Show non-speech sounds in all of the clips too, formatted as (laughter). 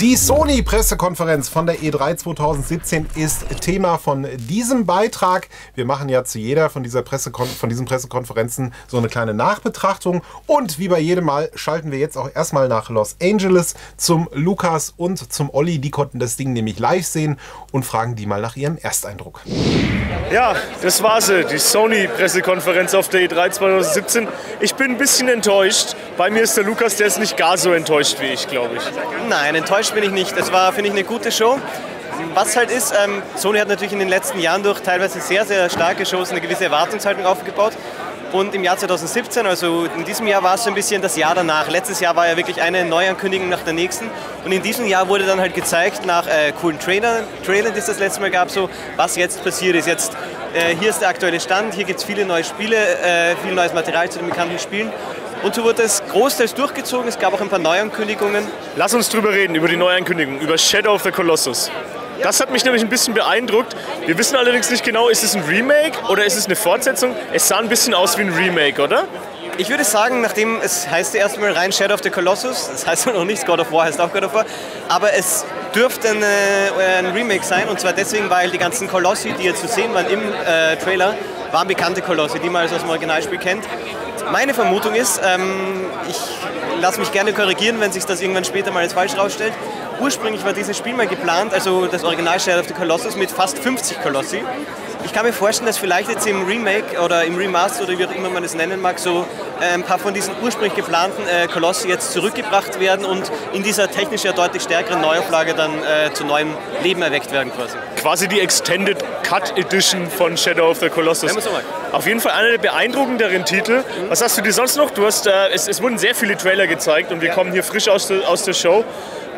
Die Sony-Pressekonferenz von der E3 2017 ist Thema von diesem Beitrag. Wir machen ja zu jeder von, dieser Pressekon von diesen Pressekonferenzen so eine kleine Nachbetrachtung. Und wie bei jedem Mal schalten wir jetzt auch erstmal nach Los Angeles zum Lukas und zum Olli. Die konnten das Ding nämlich live sehen und fragen die mal nach ihrem Ersteindruck. Ja, das war sie, die Sony-Pressekonferenz auf der E3 2017. Ich bin ein bisschen enttäuscht. Bei mir ist der Lukas, der ist nicht gar so enttäuscht wie ich, glaube ich. Nein, enttäuscht bin ich nicht. Es war, finde ich, eine gute Show. Was halt ist, ähm, Sony hat natürlich in den letzten Jahren durch teilweise sehr, sehr starke Shows eine gewisse Erwartungshaltung aufgebaut. Und im Jahr 2017, also in diesem Jahr war es so ein bisschen das Jahr danach. Letztes Jahr war ja wirklich eine Neuankündigung nach der nächsten. Und in diesem Jahr wurde dann halt gezeigt, nach äh, coolen Trailern, Trailern, die es das letzte Mal gab, so was jetzt passiert ist. Jetzt, äh, hier ist der aktuelle Stand, hier gibt es viele neue Spiele, äh, viel neues Material zu den bekannten Spielen. Und so wurde es großteils durchgezogen. Es gab auch ein paar Neuankündigungen. Lass uns drüber reden, über die Neuankündigung, über Shadow of the Colossus. Das hat mich nämlich ein bisschen beeindruckt. Wir wissen allerdings nicht genau, ist es ein Remake oder ist es eine Fortsetzung? Es sah ein bisschen aus wie ein Remake, oder? Ich würde sagen, nachdem es heißt ja erstmal rein Shadow of the Colossus, das heißt noch nichts, God of War heißt auch God of War, aber es dürfte eine, ein Remake sein und zwar deswegen, weil die ganzen Kolossi, die jetzt zu sehen waren im äh, Trailer, waren bekannte Kolossi, die man also aus dem Originalspiel kennt. Meine Vermutung ist, ähm, ich lasse mich gerne korrigieren, wenn sich das irgendwann später mal als falsch rausstellt. Ursprünglich war dieses Spiel mal geplant, also das Original Shadow of the Colossus mit fast 50 Kolossi. Ich kann mir vorstellen, dass vielleicht jetzt im Remake oder im Remaster oder wie auch immer man es nennen mag, so äh, ein paar von diesen ursprünglich geplanten äh, Kolossi jetzt zurückgebracht werden und in dieser technisch ja deutlich stärkeren Neuauflage dann äh, zu neuem Leben erweckt werden quasi. Quasi die Extended Cut Edition von Shadow of the Colossus. so Auf jeden Fall einer der beeindruckenderen Titel. Mhm. Was hast du dir sonst noch? Du hast, äh, es, es, wurden sehr viele Trailer gezeigt und wir ja. kommen hier frisch aus, de, aus der Show.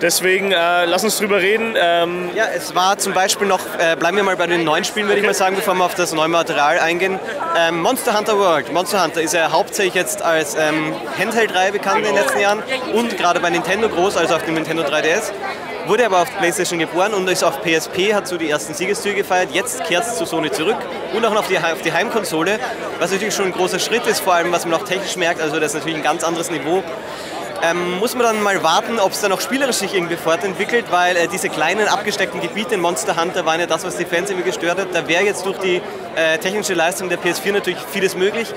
Deswegen äh, lass uns drüber reden. Ähm ja, es war zum Beispiel noch, äh, bleiben wir mal bei den neuen Spielen, würde okay. ich mal sagen, bevor wir auf das neue Material eingehen. Ähm, Monster Hunter World. Monster Hunter ist ja hauptsächlich jetzt als ähm, Handheld-Reihe bekannt in den letzten Jahren und gerade bei Nintendo groß, also auf dem Nintendo 3DS. Wurde aber auf PlayStation geboren und ist auf PSP, hat so die ersten Siegeszüge gefeiert. Jetzt kehrt es zu Sony zurück und auch auf die, auf die Heimkonsole, was natürlich schon ein großer Schritt ist, vor allem was man auch technisch merkt. Also das ist natürlich ein ganz anderes Niveau ähm, muss man dann mal warten, ob es dann auch spielerisch sich irgendwie fortentwickelt, weil äh, diese kleinen abgesteckten Gebiete in Monster Hunter waren ja das, was die Fans irgendwie gestört hat. Da wäre jetzt durch die äh, technische Leistung der PS4 natürlich vieles möglich.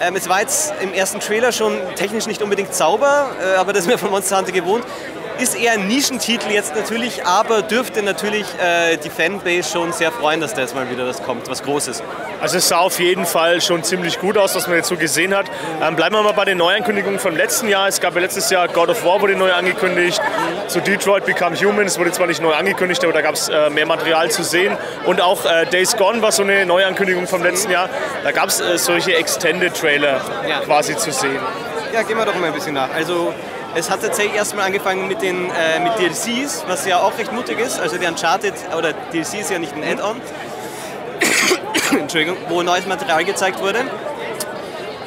Ähm, es war jetzt im ersten Trailer schon technisch nicht unbedingt sauber, äh, aber das ist mir von Monster Hunter gewohnt. Ist eher ein Nischentitel jetzt natürlich, aber dürfte natürlich äh, die Fanbase schon sehr freuen, dass da jetzt mal wieder das kommt, was Großes. Also es sah auf jeden Fall schon ziemlich gut aus, was man jetzt so gesehen hat. Ähm, bleiben wir mal bei den Neuankündigungen vom letzten Jahr. Es gab ja letztes Jahr God of War wurde neu angekündigt. Zu Detroit Become Human, es wurde zwar nicht neu angekündigt, aber da gab es äh, mehr Material zu sehen. Und auch äh, Days Gone war so eine Neuankündigung vom letzten Jahr. Da gab es äh, solche Extended Trailer ja. quasi zu sehen. Ja, gehen wir doch mal ein bisschen nach. Also es hat tatsächlich erstmal angefangen mit, den, äh, mit DLCs, was ja auch recht mutig ist. Also die Uncharted, oder DLC ist ja nicht ein Add-on, (coughs) Entschuldigung, wo neues Material gezeigt wurde.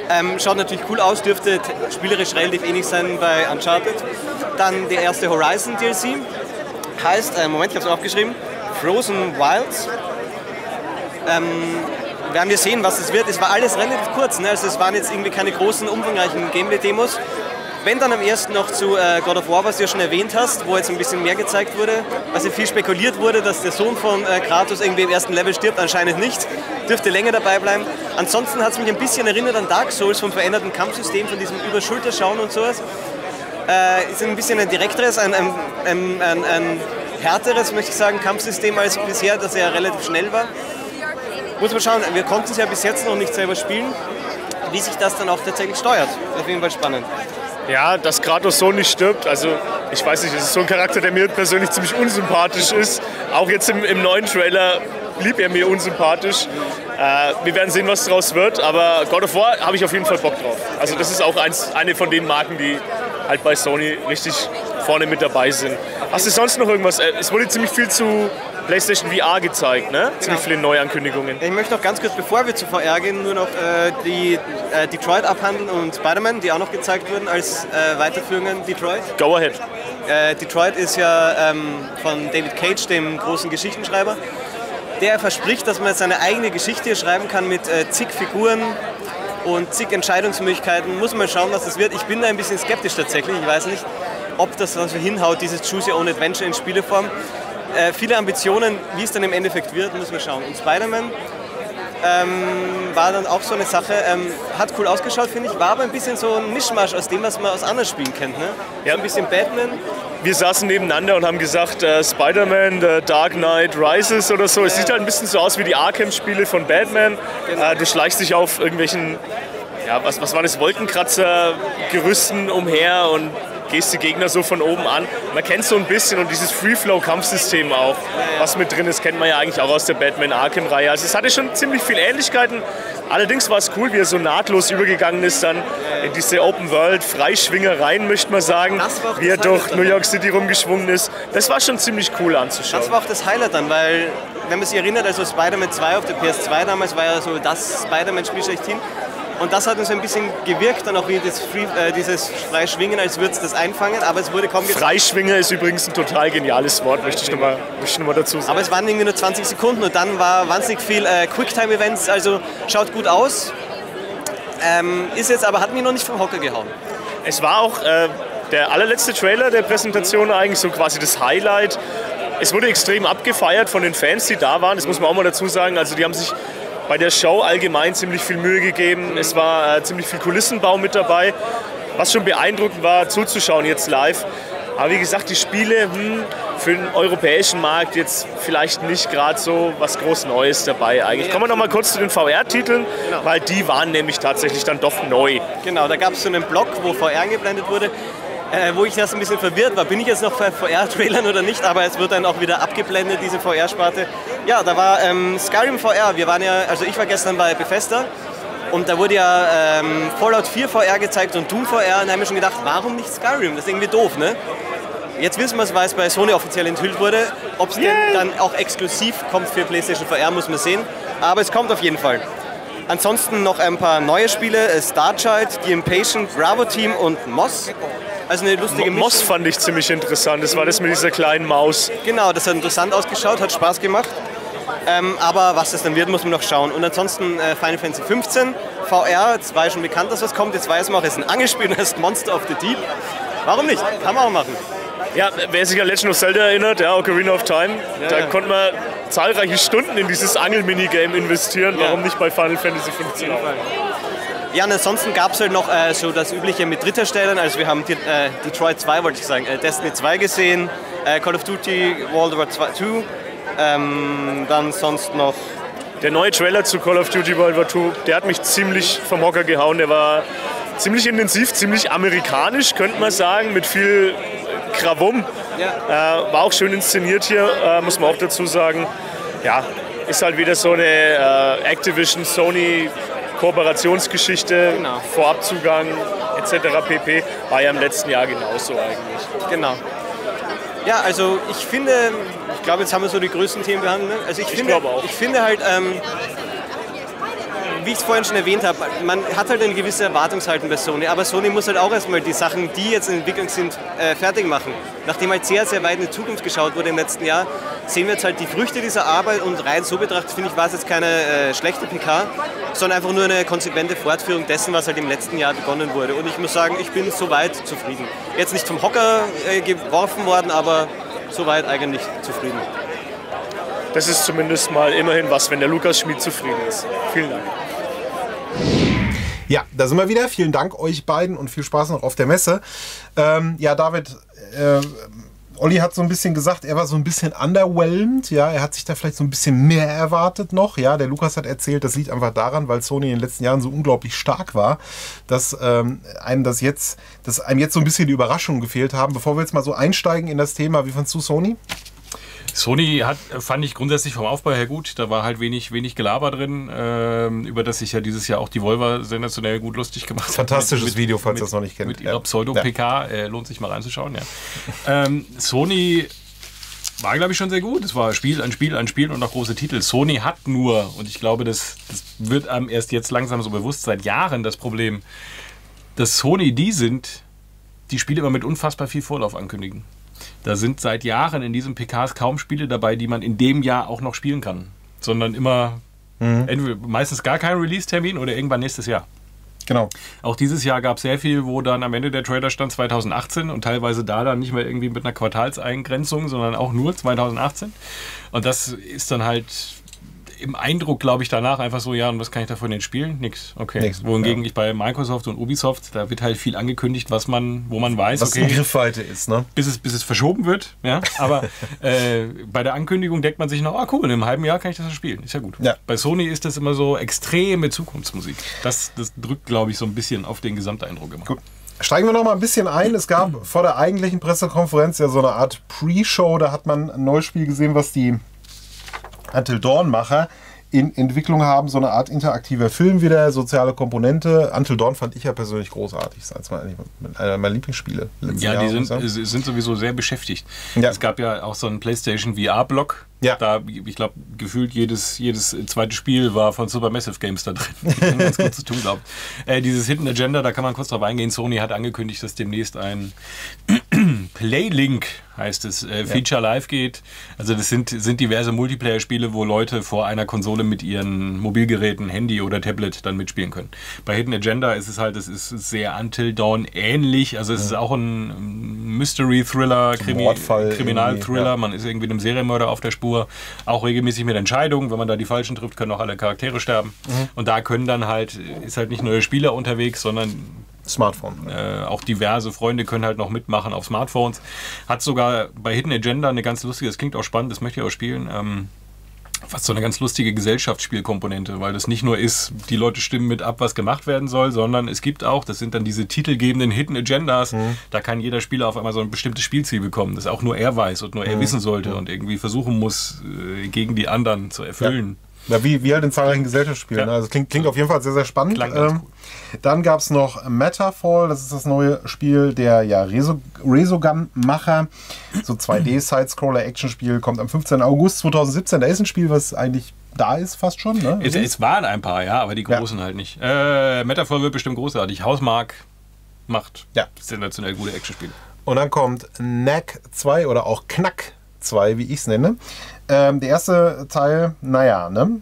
Ähm, schaut natürlich cool aus, dürfte spielerisch relativ ähnlich sein bei Uncharted. Dann der erste Horizon DLC. Heißt, äh, Moment, ich habe es aufgeschrieben, Frozen Wilds. Ähm, werden wir sehen, was es wird. Es war alles relativ kurz, ne? also es waren jetzt irgendwie keine großen, umfangreichen Gameplay-Demos. Wenn dann am ersten noch zu äh, God of War, was du ja schon erwähnt hast, wo jetzt ein bisschen mehr gezeigt wurde, was ja viel spekuliert wurde, dass der Sohn von äh, Kratos irgendwie im ersten Level stirbt, anscheinend nicht, dürfte länger dabei bleiben. Ansonsten hat es mich ein bisschen erinnert an Dark Souls vom veränderten Kampfsystem, von diesem Überschulterschauen und sowas. Äh, ist ein bisschen ein direkteres, ein, ein, ein, ein, härteres, möchte ich sagen, Kampfsystem als bisher, das ja relativ schnell war. Muss man schauen, wir konnten es ja bis jetzt noch nicht selber spielen, wie sich das dann auch tatsächlich steuert. Auf jeden Fall spannend. Ja, dass Kratos so nicht stirbt, also ich weiß nicht, das ist so ein Charakter, der mir persönlich ziemlich unsympathisch ist. Auch jetzt im, im neuen Trailer blieb er mir unsympathisch. Äh, wir werden sehen, was daraus wird, aber God of War habe ich auf jeden Fall Bock drauf. Also das ist auch eins, eine von den Marken, die halt bei Sony richtig vorne mit dabei sind. Hast du sonst noch irgendwas? Äh, es wurde ziemlich viel zu PlayStation VR gezeigt, ne? Ziemlich genau. viele Neuankündigungen. Ich möchte noch ganz kurz, bevor wir zu VR gehen, nur noch äh, die äh, Detroit abhandeln und Spider-Man, die auch noch gezeigt wurden als äh, Weiterführungen Detroit. Go ahead. Äh, Detroit ist ja ähm, von David Cage, dem großen Geschichtenschreiber. Der verspricht, dass man seine eigene Geschichte schreiben kann mit äh, zig Figuren und zig Entscheidungsmöglichkeiten. Muss man schauen, was das wird. Ich bin da ein bisschen skeptisch tatsächlich, ich weiß nicht ob das so hinhaut, dieses Choose Your Own Adventure in Spieleform. Äh, viele Ambitionen, wie es dann im Endeffekt wird, müssen wir schauen. Und Spider-Man ähm, war dann auch so eine Sache, ähm, hat cool ausgeschaut, finde ich, war aber ein bisschen so ein Mischmasch aus dem, was man aus anderen Spielen kennt. Ne? Ja. So ein bisschen Batman. Wir saßen nebeneinander und haben gesagt, äh, Spider-Man, The Dark Knight Rises oder so. Ja. Es sieht halt ein bisschen so aus wie die Arkham-Spiele von Batman. Genau. Äh, du schleichst dich auf irgendwelchen, ja, was, was waren das, Wolkenkratzer-Gerüsten umher und gehst die Gegner so von oben an. Man kennt so ein bisschen und dieses Free-Flow-Kampfsystem auch, was mit drin ist, kennt man ja eigentlich auch aus der Batman Arkham-Reihe. Also es hatte schon ziemlich viele Ähnlichkeiten. Allerdings war es cool, wie er so nahtlos übergegangen ist dann in diese Open World Freischwingereien, möchte man sagen, wie er durch New York City rumgeschwungen ist. Das war schon ziemlich cool anzuschauen. Das war auch das Highlight dann, weil wenn man sich erinnert, also Spider-Man 2 auf der PS2 damals war ja so das Spider-Man-Spiel schlechthin. Und das hat uns ein bisschen gewirkt, dann auch wie das Free, äh, dieses Freischwingen, als würde es das einfangen, aber es wurde kaum Freischwinger ist übrigens ein total geniales Wort, möchte ich nochmal noch dazu sagen. Aber es waren irgendwie nur 20 Sekunden und dann war wahnsinnig viel äh, Quicktime-Events, also schaut gut aus. Ähm, ist jetzt aber, hat mich noch nicht vom Hocker gehauen. Es war auch äh, der allerletzte Trailer der Präsentation eigentlich so quasi das Highlight. Es wurde extrem abgefeiert von den Fans, die da waren. Das muss man auch mal dazu sagen. Also die haben sich bei der Show allgemein ziemlich viel Mühe gegeben. Es war äh, ziemlich viel Kulissenbau mit dabei, was schon beeindruckend war zuzuschauen jetzt live. Aber wie gesagt, die Spiele hm, für den europäischen Markt jetzt vielleicht nicht gerade so was groß Neues dabei eigentlich. Kommen wir noch mal kurz zu den VR-Titeln, genau. weil die waren nämlich tatsächlich dann doch neu. Genau, da gab es so einen Block, wo VR eingeblendet wurde äh, wo ich erst ein bisschen verwirrt war. Bin ich jetzt noch bei VR-Trailern oder nicht? Aber es wird dann auch wieder abgeblendet, diese VR-Sparte. Ja, da war ähm, Skyrim VR. Wir waren ja, also ich war gestern bei Bethesda und da wurde ja ähm, Fallout 4 VR gezeigt und Doom VR und da haben wir schon gedacht, warum nicht Skyrim? Das ist irgendwie doof, ne? Jetzt wissen wir es, weil es bei Sony offiziell enthüllt wurde. Ob es denn dann auch exklusiv kommt für PlayStation VR, muss man sehen. Aber es kommt auf jeden Fall. Ansonsten noch ein paar neue Spiele: Starchild, The Impatient, Bravo Team und Moss. Also eine lustige Mischung. Moss fand ich ziemlich interessant. Das war das mit dieser kleinen Maus. Genau, das hat interessant ausgeschaut, hat Spaß gemacht. Ähm, aber was das dann wird, muss man noch schauen. Und ansonsten äh, Final Fantasy 15, VR, es war ja schon bekannt, dass was kommt. Jetzt weiß man auch, es ist ein Angespiel und heißt Monster of the Deep. Warum nicht? Kann man auch machen. Ja, wer sich an Legend of Zelda erinnert, ja, Ocarina of Time, ja, da ja. konnte man zahlreiche Stunden in dieses Angel-Minigame investieren. Warum nicht bei Final Fantasy 15 auch? Ja, und ansonsten gab es halt noch äh, so das Übliche mit Drittherstellern. Also wir haben die, äh, Detroit 2, wollte ich sagen, äh, Destiny 2 gesehen, äh, Call of Duty World War 2, ähm, dann sonst noch... Der neue Trailer zu Call of Duty World War 2, der hat mich ziemlich vom Hocker gehauen. Der war ziemlich intensiv, ziemlich amerikanisch, könnte man sagen, mit viel Krawum. Ja. Äh, war auch schön inszeniert hier, äh, muss man auch dazu sagen. Ja, ist halt wieder so eine Activision, Sony Kooperationsgeschichte, genau. Vorabzugang etc. pp. war ja im letzten Jahr genauso eigentlich. Genau. Ja, also ich finde, ich glaube, jetzt haben wir so die größten Themen behandelt. Ne? Also ich, ich finde, ich finde halt, ähm, wie ich es vorhin schon erwähnt habe, man hat halt eine gewisse Erwartungshaltung bei Sony, aber Sony muss halt auch erstmal die Sachen, die jetzt in Entwicklung sind, äh, fertig machen. Nachdem halt sehr, sehr weit in die Zukunft geschaut wurde im letzten Jahr, sehen wir jetzt halt die Früchte dieser Arbeit und rein so betrachtet, finde ich, war es jetzt keine äh, schlechte PK, sondern einfach nur eine konsequente Fortführung dessen, was halt im letzten Jahr begonnen wurde. Und ich muss sagen, ich bin soweit zufrieden. Jetzt nicht vom Hocker äh, geworfen worden, aber soweit eigentlich zufrieden. Das ist zumindest mal immerhin was, wenn der Lukas Schmid zufrieden ist. Vielen Dank. Ja, da sind wir wieder. Vielen Dank euch beiden und viel Spaß noch auf der Messe. Ähm, ja, David, äh, Olli hat so ein bisschen gesagt, er war so ein bisschen underwhelmed. Ja, er hat sich da vielleicht so ein bisschen mehr erwartet noch. Ja, der Lukas hat erzählt, das liegt einfach daran, weil Sony in den letzten Jahren so unglaublich stark war, dass ähm, einem das jetzt, dass einem jetzt so ein bisschen die Überraschungen gefehlt haben. Bevor wir jetzt mal so einsteigen in das Thema, wie fandst du Sony? Sony hat, fand ich grundsätzlich vom Aufbau her gut. Da war halt wenig, wenig Gelaber drin, äh, über das sich ja dieses Jahr auch die Volvo sensationell gut lustig gemacht hat. Fantastisches mit, Video, falls ihr das noch nicht kennt. Mit ihrer Pseudo-PK, äh, lohnt sich mal reinzuschauen. Ja. ähm, Sony war, glaube ich, schon sehr gut. Es war Spiel an Spiel an Spiel und auch große Titel. Sony hat nur, und ich glaube, das, das wird einem erst jetzt langsam so bewusst, seit Jahren das Problem, dass Sony die sind, die Spiele immer mit unfassbar viel Vorlauf ankündigen. Da sind seit Jahren in diesen PKs kaum Spiele dabei, die man in dem Jahr auch noch spielen kann. Sondern immer mhm. entweder, meistens gar kein Release-Termin oder irgendwann nächstes Jahr. Genau. Auch dieses Jahr gab es sehr viel, wo dann am Ende der Trailer stand 2018 und teilweise da dann nicht mehr irgendwie mit einer Quartalseingrenzung, sondern auch nur 2018. Und das ist dann halt im Eindruck, glaube ich, danach einfach so, ja, und was kann ich davon jetzt spielen? Nix. Okay. Nix, Wohingegen ja. ich bei Microsoft und Ubisoft, da wird halt viel angekündigt, was man, wo man weiß, Was in okay, Griffweite ist, ne? bis es, bis es verschoben wird. Ja? Aber (laughs) äh, bei der Ankündigung denkt man sich noch, ah cool, in einem halben Jahr kann ich das spielen. Ist ja gut. Ja. Bei Sony ist das immer so extreme Zukunftsmusik. Das, das drückt, glaube ich, so ein bisschen auf den Gesamteindruck immer. Gut. Steigen wir noch mal ein bisschen ein. Es gab vor der eigentlichen Pressekonferenz ja so eine Art Pre-Show. Da hat man ein neues Spiel gesehen, was die Until Dawn-Macher in Entwicklung haben. So eine Art interaktiver Film wieder, soziale Komponente. Until Dawn fand ich ja persönlich großartig. Das ist einer meiner Lieblingsspiele. Ja, die Jahre, muss sind, sagen. äh, sind sowieso sehr beschäftigt. Ja. Es gab ja auch so einen PlayStation VR-Blog. Ja. Da, ich glaube, gefühlt jedes, jedes zweite Spiel war von Supermassive Games da drin. Die ganz gut zu tun, glaube. (laughs) Äh, dieses Hidden Agenda, da kann man kurz drauf eingehen. Sony hat angekündigt, dass demnächst ein (clears throat) Playlink heißt es, äh, Feature Live geht. Also das sind, sind diverse Multiplayer-Spiele, wo Leute vor einer Konsole mit ihren Mobilgeräten, Handy oder Tablet dann mitspielen können. Bei Hidden Agenda ist es halt, es ist sehr Until Dawn ähnlich. Also es ist auch ein Mystery-Thriller, Krimi Kriminal-Thriller. ja. Man ist irgendwie einem Serienmörder auf der Spur. Auch regelmäßig mit Entscheidungen. Wenn man da die falschen trifft, können auch alle Charaktere sterben. Mhm. Und da können dann halt, ist halt nicht nur der Spieler unterwegs, sondern Smartphone. äh, auch diverse Freunde können halt noch mitmachen auf Smartphones. Hat sogar bei Hidden Agenda eine ganz lustige, das klingt auch spannend, das möchte ich auch spielen. Ähm, fast so eine ganz lustige Gesellschaftsspielkomponente, weil das nicht nur ist, die Leute stimmen mit ab, was gemacht werden soll, sondern es gibt auch, das sind dann diese titelgebenden Hidden Agendas, da kann jeder Spieler auf einmal so ein bestimmtes Spielziel bekommen, das auch nur er weiß und nur er wissen sollte und irgendwie versuchen muss, äh, gegen die anderen zu erfüllen. Ja, wie, wie halt in zahlreichen Gesellschaftsspielen. Ja. ne? Also klingt, klingt auf jeden Fall sehr, sehr spannend. Ähm, Dann gab es noch Matterfall, das ist das neue Spiel der ja, Reso Resogun-Macher. So 2D-Side-Scroller-Action-Spiel (clears throat) kommt am 15. August 2017. Da ist ein Spiel, was eigentlich da ist, fast schon. Ne? Es, es waren ein paar, ja, aber die großen halt nicht. Äh, Metaphor wird bestimmt großartig. Hausmark macht Ja. sensationell gute Actionspiele. Und dann kommt Knack 2 oder auch Knack 2, wie ich es nenne. Ähm, der erste Teil, naja, ne?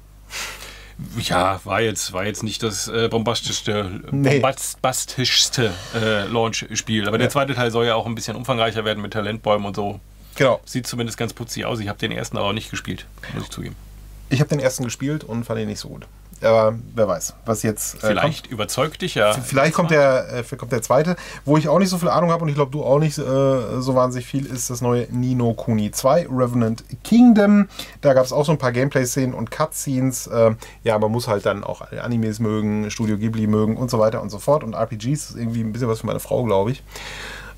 Ja, war jetzt, war jetzt nicht das äh, bombastischste, Nee. bombastischste äh, Launch-Spiel. Aber der zweite Teil soll ja auch ein bisschen umfangreicher werden mit Talentbäumen und so. Genau. Sieht zumindest ganz putzig aus. Ich habe den ersten aber auch nicht gespielt, muss ich zugeben. Ich habe den ersten gespielt und fand ihn nicht so gut. Aber wer weiß, was jetzt. äh, Vielleicht überzeugt dich ja. Vielleicht kommt der, äh, kommt der zweite. Wo ich auch nicht so viel Ahnung habe und ich glaube, du auch nicht äh, so wahnsinnig viel, ist das neue Nino Kuni 2, Revenant Kingdom. Da gab es auch so ein paar Gameplay-Szenen und Cutscenes. Äh, ja, man muss halt dann auch Animes mögen, Studio Ghibli mögen und so weiter und so fort. Und RPGs ist irgendwie ein bisschen was für meine Frau, glaube ich.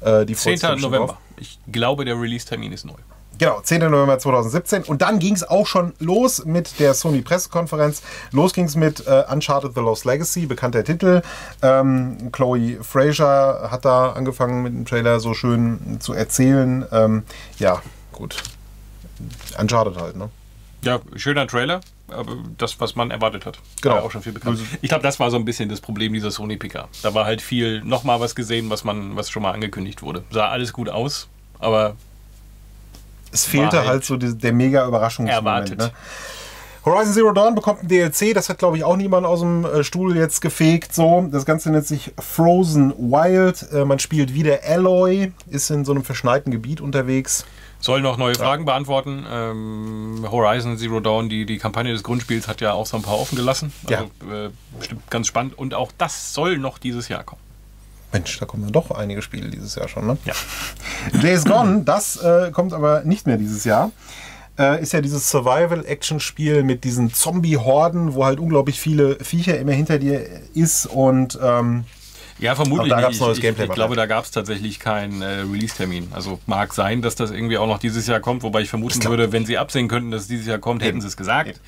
Äh, die freut sich 10. dann schon November. Ich glaube, der Release-Termin ist neu. Genau, 10. November 2017. Und dann ging es auch schon los mit der Sony-Pressekonferenz. Los ging es mit äh, Uncharted The Lost Legacy, bekannter Titel. Ähm, Chloe Fraser hat da angefangen mit dem Trailer so schön zu erzählen. Ähm, ja, gut. Uncharted halt, ne? Ja, schöner Trailer, aber das, was man erwartet hat. Genau. War auch schon viel bekannt. Ich glaube, das war so ein bisschen das Problem dieser Sony PK. Da war halt viel nochmal was gesehen, was man, was schon mal angekündigt wurde. Sah alles gut aus, aber Es fehlte halt halt so die, der mega Überraschungsmoment. erwartet. Ne? Horizon Zero Dawn bekommt ein DLC, das hat glaube ich auch niemand aus dem äh, Stuhl jetzt gefegt. So, das Ganze nennt sich Frozen Wild. Äh, man spielt wieder Alloy, ist in so einem verschneiten Gebiet unterwegs. soll noch neue Fragen beantworten. Ähm, Horizon Zero Dawn, die, die Kampagne des Grundspiels, hat ja auch so ein paar offen gelassen. Also äh, bestimmt ganz spannend. Und auch das soll noch dieses Jahr kommen. Mensch, da kommen ja doch einige Spiele dieses Jahr schon, ne? Ja. (laughs) Days Gone, das äh, kommt aber nicht mehr dieses Jahr. Äh, ist ja dieses Survival-Action-Spiel mit diesen Zombie-Horden, wo halt unglaublich viele Viecher immer hinter dir ist und ähm, Ja, vermutlich da gab's neues ich, Gameplay ich, ich glaube, da gab es tatsächlich keinen äh, Release-Termin. Also mag sein, dass das irgendwie auch noch dieses Jahr kommt, wobei ich vermuten würde, wenn sie absehen könnten, dass es dieses Jahr kommt, hätten sie es gesagt.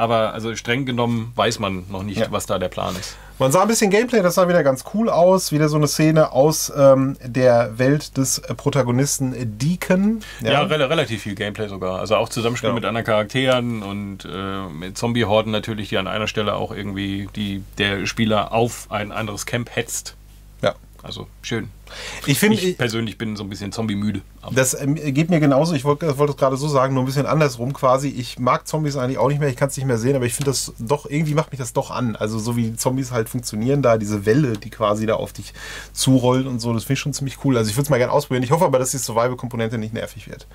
Aber also streng genommen weiß man noch nicht, Ja. was da der Plan ist. Man sah ein bisschen Gameplay, das sah wieder ganz cool aus. Wieder so eine Szene aus ähm, der Welt des Protagonisten Deacon. Ja, rel relativ viel Gameplay sogar. Also auch Zusammenspiel Ja. mit anderen Charakteren und äh, mit Zombie-Horden natürlich, die an einer Stelle auch irgendwie die, der Spieler auf ein anderes Camp hetzt. Also schön. Ich finde, Ich persönlich bin so ein bisschen zombie-müde. Aber Das ähm, geht mir genauso. Ich wollte wollte es gerade so sagen, nur ein bisschen andersrum quasi. Ich mag Zombies eigentlich auch nicht mehr. Ich kann es nicht mehr sehen, aber ich finde das doch, irgendwie macht mich das doch an. Also so wie die Zombies halt funktionieren da, diese Welle, die quasi da auf dich zurollt und so, das finde ich schon ziemlich cool. Also ich würde es mal gerne ausprobieren. Ich hoffe aber, dass die Survival-Komponente nicht nervig wird.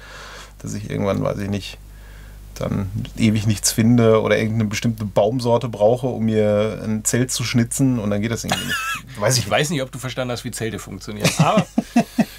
Dass ich irgendwann, weiß ich nicht, dann ewig nichts finde oder irgendeine bestimmte Baumsorte brauche, um mir ein Zelt zu schnitzen und dann geht das irgendwie nicht. (laughs) Weiß ich ich weiß nicht, ob du verstanden hast, wie Zelte funktionieren. Aber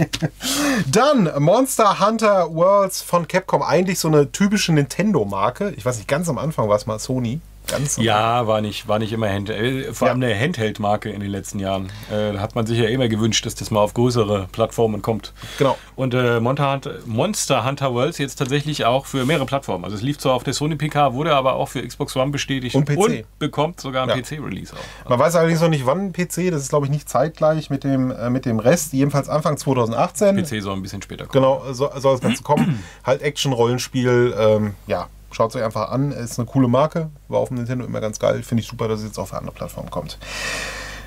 (laughs) Dann Monster Hunter Worlds von Capcom. Eigentlich so eine typische Nintendo-Marke. Ich weiß nicht, ganz am Anfang war es mal Sony. Ganz ja, war nicht, war nicht immer Hand äh, vor Ja. allem eine Handheld-Marke in den letzten Jahren. Äh, hat man sich ja immer gewünscht, dass das mal auf größere Plattformen kommt. Genau. Und äh, Monster, Hunter, Worlds jetzt tatsächlich auch für mehrere Plattformen. Also es lief zwar auf der Sony PK, wurde aber auch für Xbox One bestätigt Und PC. bekommt sogar ein Ja. PC-Release auch. Man weiß allerdings noch nicht, wann PC. Das ist, glaube ich, nicht zeitgleich mit dem, äh, mit dem Rest. Jedenfalls Anfang 2018. PC soll ein bisschen später kommen. Genau, so, soll das Ganze kommen. (clears throat) halt Action-Rollenspiel. Ähm, ja, schaut es euch einfach an. Ist eine coole Marke. War auf dem Nintendo immer ganz geil. Finde ich super, dass es jetzt auf andere Plattformen kommt.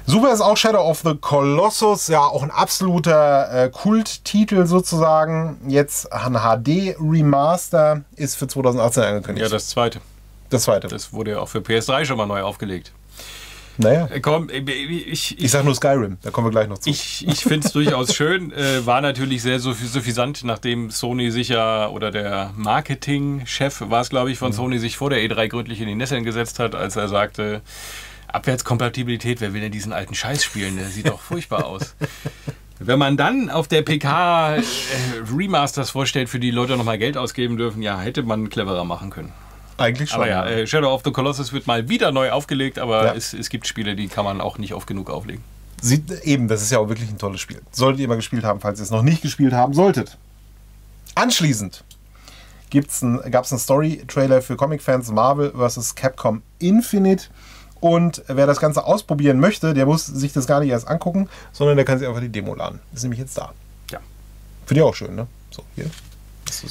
Super ist auch Shadow of the Colossus, ja auch ein absoluter äh, Kulttitel sozusagen. Jetzt ein HD-Remaster ist für 2018 angekündigt. Ja, das zweite. das zweite. Das wurde ja auch für PS3 schon mal neu aufgelegt. Naja, Äh, komm, äh, ich, ich sag nur Skyrim, da kommen wir gleich noch zu. Ich, ich finde es (laughs) durchaus schön. Äh, war natürlich sehr suff- suffisant, nachdem Sony sich ja, oder der Marketingchef war es, glaube ich, von Sony, sich vor der E3 gründlich in die Nesseln gesetzt hat, als er sagte, Abwärtskompatibilität, wer will denn diesen alten Scheiß spielen? Der sieht doch furchtbar aus. (laughs) Wenn man dann auf der PK äh, Remasters vorstellt, für die Leute nochmal Geld ausgeben dürfen, ja, hätte man cleverer machen können. Eigentlich schon. Aber ja, äh, Shadow of the Colossus wird mal wieder neu aufgelegt, aber Ja. es, es gibt Spiele, die kann man auch nicht oft genug auflegen. Sieht, eben, das ist ja auch wirklich ein tolles Spiel. Solltet ihr mal gespielt haben, falls ihr es noch nicht gespielt haben solltet. Anschließend gab es einen Story-Trailer für Comic-Fans Marvel vs. Capcom Infinite. Und wer das Ganze ausprobieren möchte, der muss sich das gar nicht erst angucken, sondern der kann sich einfach die Demo laden. Ist nämlich jetzt da. Ja. Finde ich auch schön, ne? So, hier.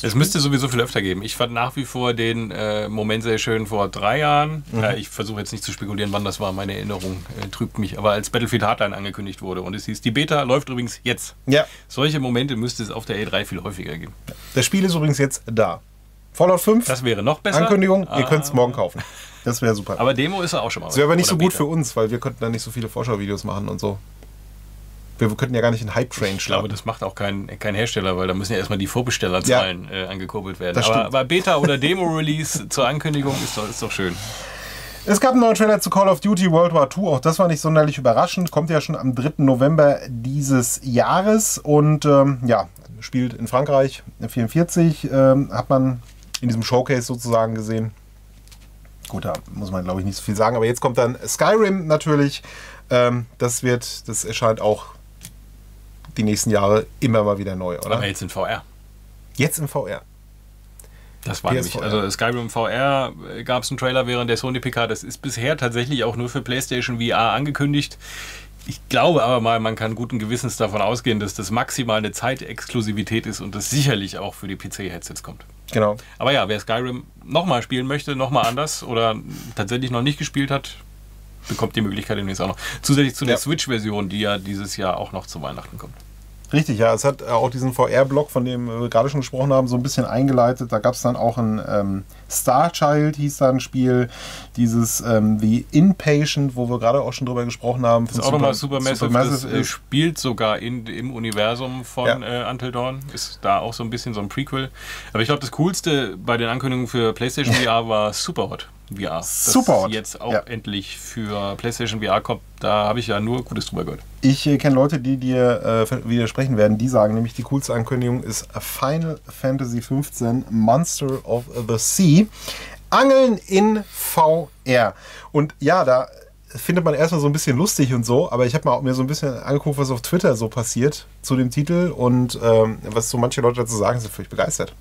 Es müsste sowieso viel öfter geben. Ich fand nach wie vor den äh, Moment sehr schön vor drei Jahren. Ja, ich versuche jetzt nicht zu spekulieren, wann das war. Meine Erinnerung äh, trübt mich. Aber als Battlefield Hardline angekündigt wurde und es hieß, die Beta läuft übrigens jetzt. ja, Solche Momente müsste es auf der E3 viel häufiger geben. das Spiel ist übrigens jetzt da. Fallout 5, Das wäre noch besser. Ankündigung, ihr Ah, könnt es morgen kaufen. Das wäre super. Aber Demo ist er auch schon mal. Das wäre aber nicht so gut Beta. für uns, weil wir könnten dann nicht so viele Vorschauvideos machen und so. Wir könnten ja gar nicht einen Hype-Train Ich glaube, schlagen. das macht auch kein, kein Hersteller, weil da müssen ja erstmal die Vorbestellerzahlen äh, angekurbelt werden. Aber, aber Beta oder Demo-Release (laughs) zur Ankündigung ist doch, ist doch schön. Es gab einen neuen Trailer zu Call of Duty World War II. Auch das war nicht sonderlich überraschend. Kommt ja schon am 3. November dieses Jahres und ähm, ja, spielt in Frankreich. 44 ähm, hat man in diesem Showcase sozusagen gesehen. Gut, da muss man glaube ich nicht so viel sagen. Aber jetzt kommt dann Skyrim natürlich. Ähm, das wird, das erscheint auch die nächsten Jahre immer mal wieder neu, oder? Aber jetzt in VR. Jetzt im VR. Das war nämlich, PSVR. also Skyrim VR gab es einen Trailer während der Sony PK. Das ist bisher tatsächlich auch nur für PlayStation VR angekündigt. Ich glaube aber mal, man kann guten Gewissens davon ausgehen, dass das maximal eine Zeitexklusivität ist und das sicherlich auch für die PC-Headsets kommt. Genau. Aber ja, wer Skyrim nochmal spielen möchte, nochmal anders oder tatsächlich noch nicht gespielt hat, bekommt die Möglichkeit demnächst auch noch. Zusätzlich zu der Ja. Switch-Version, die ja dieses Jahr auch noch zu Weihnachten kommt. Richtig, ja. Es hat äh, auch diesen VR-Block, von dem wir gerade schon gesprochen haben, so ein bisschen eingeleitet. Da gab es dann auch ein ähm, Star Child, hieß da ein Spiel. Dieses ähm, The Inpatient, wo wir gerade auch schon drüber gesprochen haben. Das ist auch nochmal Supermassive. das äh, spielt sogar in, im Universum von Ja. äh, Until Dawn. Ist da auch so ein bisschen so ein Prequel. Aber ich glaube, das Coolste bei den Ankündigungen für PlayStation (laughs) VR war Superhot VR. Das Superhot, jetzt auch ja. endlich für PlayStation VR kommt. Da habe ich ja nur Gutes drüber gehört. Ich äh, kenne Leute, die dir äh, widersprechen werden. Die sagen nämlich, die coolste Ankündigung ist Final Fantasy XV Monster of the Sea. Angeln in VR. Und ja, da findet man erstmal so ein bisschen lustig und so, aber ich habe mal mir so ein bisschen angeguckt, was auf Twitter so passiert zu dem Titel und ähm, was so manche Leute dazu sagen, sind völlig begeistert.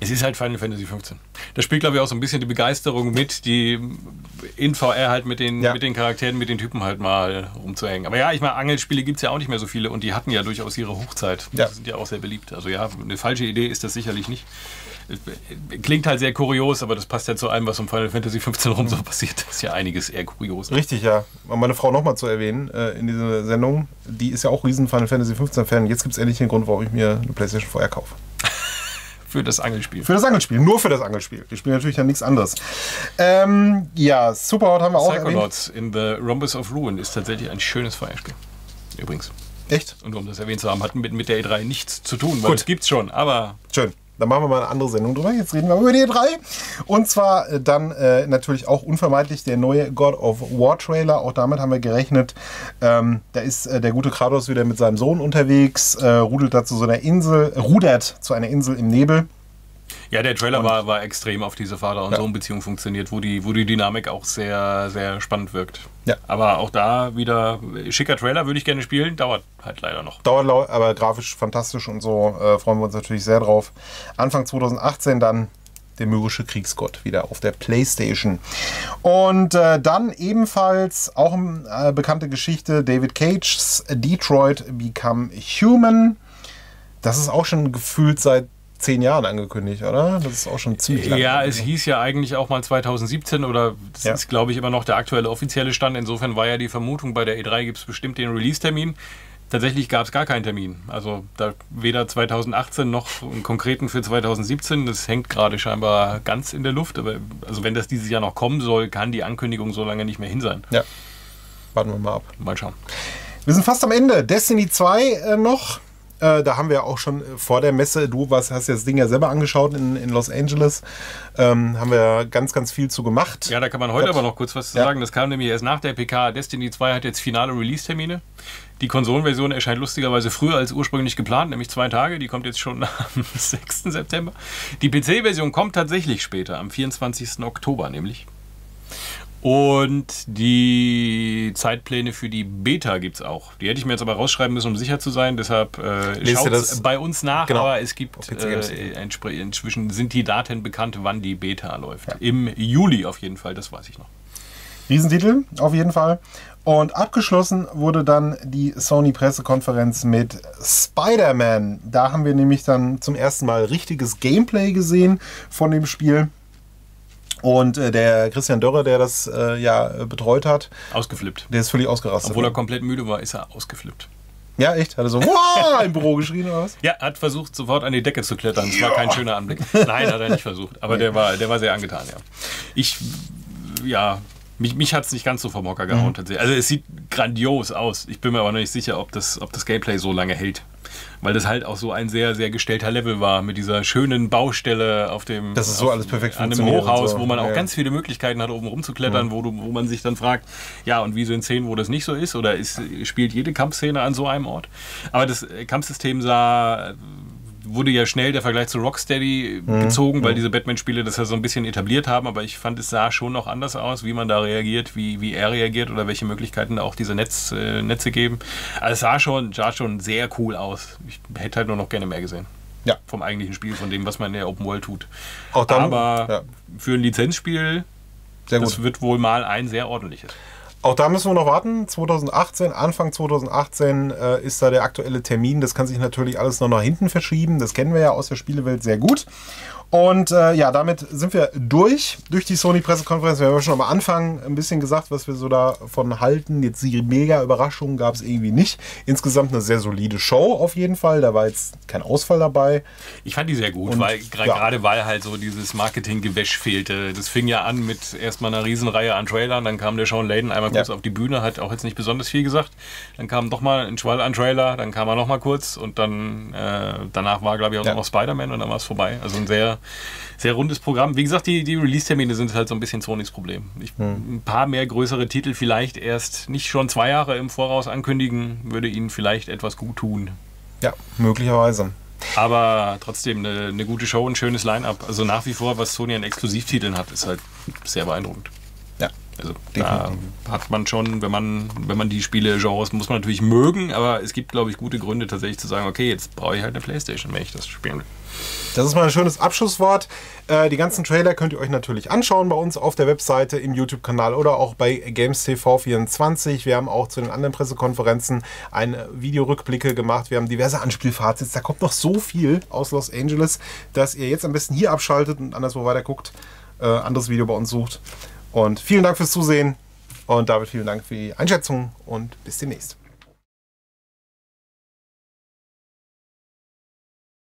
Es ist halt Final Fantasy 15. da spielt, glaube ich, auch so ein bisschen die Begeisterung mit, die in VR halt mit den, Ja. mit den Charakteren, mit den Typen halt mal rumzuhängen. Aber ja, ich meine, Angelspiele gibt es ja auch nicht mehr so viele und die hatten ja durchaus ihre Hochzeit. Ja. Die sind ja auch sehr beliebt. Also ja, eine falsche Idee ist das sicherlich nicht. Klingt halt sehr kurios, aber das passt ja zu allem, was um Final Fantasy 15 rum so passiert. Das ist ja einiges eher kurios. Richtig, ja. Um meine Frau nochmal zu erwähnen äh, in dieser Sendung, die ist ja auch riesen Final Fantasy 15 Fan. Jetzt gibt es endlich den Grund, warum ich mir eine PlayStation VR kaufe. Für das Angelspiel. Für das Angelspiel, nur für das Angelspiel. Wir spielen natürlich dann nichts anderes. Ähm, ja, Superhot haben wir auch erwähnt. Psychonauts in the Rhombus of Ruin ist tatsächlich ein schönes VR-Spiel. Übrigens. Echt? Und um das erwähnt zu haben, hat mit, mit der E3 nichts zu tun, weil Gut. es gibt's schon. Aber Schön. Dann machen wir mal eine andere Sendung drüber. Jetzt reden wir über die E3. Und zwar äh, dann äh, natürlich auch unvermeidlich der neue God of War Trailer. Auch damit haben wir gerechnet. Ähm, da ist äh, der gute Kratos wieder mit seinem Sohn unterwegs, äh, rudelt da zu so einer Insel, rudert zu einer Insel im Nebel. Ja, der Trailer war, war extrem auf diese Vater- und Ja. Sohn-Beziehung funktioniert, wo die, wo die Dynamik auch sehr, sehr spannend wirkt. Ja. Aber auch da wieder schicker Trailer würde ich gerne spielen, dauert halt leider noch. Dauert aber grafisch fantastisch und so. Äh, freuen wir uns natürlich sehr drauf. Anfang 2018 dann der mürrische Kriegsgott wieder auf der Playstation. Und äh, dann ebenfalls auch eine äh, bekannte Geschichte, David Cage's Detroit Become Human. Das ist auch schon gefühlt seit zehn Jahren angekündigt, oder? Das ist auch schon ziemlich lange. Ja, es hieß ja eigentlich auch mal 2017 oder das Ja. ist, glaube ich, immer noch der aktuelle offizielle Stand. Insofern war ja die Vermutung, bei der E3 gibt es bestimmt den Release-Termin. Tatsächlich gab es gar keinen Termin. Also da weder 2018 noch einen konkreten für 2017. Das hängt gerade scheinbar ganz in der Luft. Aber also wenn das dieses Jahr noch kommen soll, kann die Ankündigung so lange nicht mehr hin sein. ja. Warten wir mal ab. Mal schauen. Wir sind fast am Ende. Destiny 2 äh, noch. Äh, da haben wir auch schon äh, vor der Messe, du warst, hast ja das Ding ja selber angeschaut in, in Los Angeles, ähm, haben wir ganz, ganz viel zu gemacht. Ja, da kann man heute Das- aber noch kurz was zu Ja. sagen. Das kam nämlich erst nach der PK. Destiny 2 hat jetzt finale Release-Termine. Die Konsolenversion erscheint lustigerweise früher als ursprünglich geplant, nämlich zwei Tage. Die kommt jetzt schon (laughs) am 6. September. Die PC-Version kommt tatsächlich später, am 24. Oktober nämlich. Und die Zeitpläne für die Beta gibt es auch. Die hätte ich mir jetzt aber rausschreiben müssen, um sicher zu sein. Deshalb äh, schaut das? bei uns nach. Genau. Aber es gibt äh, inzwischen sind die Daten bekannt, wann die Beta läuft. Im Juli auf jeden Fall, das weiß ich noch. Riesentitel, auf jeden Fall. Und abgeschlossen wurde dann die Sony-Pressekonferenz mit Spider-Man. Da haben wir nämlich dann zum ersten Mal richtiges Gameplay gesehen von dem Spiel. Und äh, der Christian Dörrer, der das äh, ja betreut hat, Ausgeflippt. der ist völlig ausgerastet. Obwohl er komplett müde war, ist er ausgeflippt. ja, echt? Hat er so (laughs) wow, im Büro geschrien oder was? Ja, hat versucht, sofort an die Decke zu klettern. Es war kein schöner Anblick. Nein, hat er nicht versucht. Aber der war, der war sehr angetan, ja. Ich, ja, mich, mich hat es nicht ganz so vom Hocker gehauen tatsächlich. Also es sieht grandios aus. Ich bin mir aber noch nicht sicher, ob das, ob das Gameplay so lange hält. Weil das halt auch so ein sehr, sehr gestellter Level war mit dieser schönen Baustelle auf dem. Das ist so auf, alles perfekt An einem Hochhaus, so. wo man auch Ja. ganz viele Möglichkeiten hat, oben rumzuklettern, wo, du, wo man sich dann fragt, ja, und wie so in Szenen, wo das nicht so ist? Oder ist, spielt jede Kampfszene an so einem Ort? Aber das Kampfsystem sah wurde ja schnell der Vergleich zu Rocksteady Mhm. gezogen, weil diese Batman-Spiele das ja so ein bisschen etabliert haben, aber ich fand, es sah schon noch anders aus, wie man da reagiert, wie, wie er reagiert oder welche Möglichkeiten da auch diese Netz, äh, Netze geben. Also es sah schon, sah schon sehr cool aus. Ich hätte halt nur noch gerne mehr gesehen. Ja. Vom eigentlichen Spiel, von dem, was man in der Open World tut. Auch dann, aber ja, für ein Lizenzspiel, sehr gut. das wird wohl mal ein sehr ordentliches. Auch da müssen wir noch warten. 2018, Anfang 2018 äh, ist da der aktuelle Termin. Das kann sich natürlich alles noch nach hinten verschieben. Das kennen wir ja aus der Spielewelt sehr gut. Und äh, ja, damit sind wir durch, durch die Sony-Pressekonferenz. Wir haben ja schon am Anfang ein bisschen gesagt, was wir so davon halten. Jetzt die mega Überraschung gab es irgendwie nicht. Insgesamt eine sehr solide Show auf jeden Fall. Da war jetzt kein Ausfall dabei. Ich fand die sehr gut, Und, weil ja. gerade weil halt so dieses Marketinggewäsch fehlte. Das fing ja an mit erstmal einer Riesenreihe an Trailern, dann kam der Sean Layden einmal kurz Ja. auf die Bühne, hat auch jetzt nicht besonders viel gesagt. Dann kam noch mal ein Schwall an Trailer, dann kam er noch mal kurz und dann äh, danach war glaube ich auch Ja. noch Spider-Man und dann war es vorbei. Also ein sehr sehr rundes Programm. Wie gesagt, die, die Release-Termine sind halt so ein bisschen Sonys Problem. Ich, Hm. Ein paar mehr größere Titel vielleicht erst nicht schon zwei Jahre im Voraus ankündigen, würde ihnen vielleicht etwas gut tun. Ja, möglicherweise. Aber trotzdem eine, eine gute Show, ein schönes Line-Up. Also nach wie vor, was Sony an Exklusivtiteln hat, ist halt sehr beeindruckend. Also da hat man schon, wenn man, wenn man die Spiele-Genres muss man natürlich mögen, aber es gibt, glaube ich, gute Gründe tatsächlich zu sagen, okay, jetzt brauche ich halt eine Playstation, wenn ich das spielen will. Das ist mal ein schönes Abschlusswort. Äh, die ganzen Trailer könnt ihr euch natürlich anschauen bei uns auf der Webseite, im YouTube-Kanal oder auch bei Games TV 24. Wir haben auch zu den anderen Pressekonferenzen eine Videorückblicke gemacht. Wir haben diverse Anspielfazits. Da kommt noch so viel aus Los Angeles, dass ihr jetzt am besten hier abschaltet und anderswo weiter guckt, äh, anderes Video bei uns sucht. Und vielen Dank fürs Zusehen. Und David, vielen Dank für die Einschätzung und bis demnächst.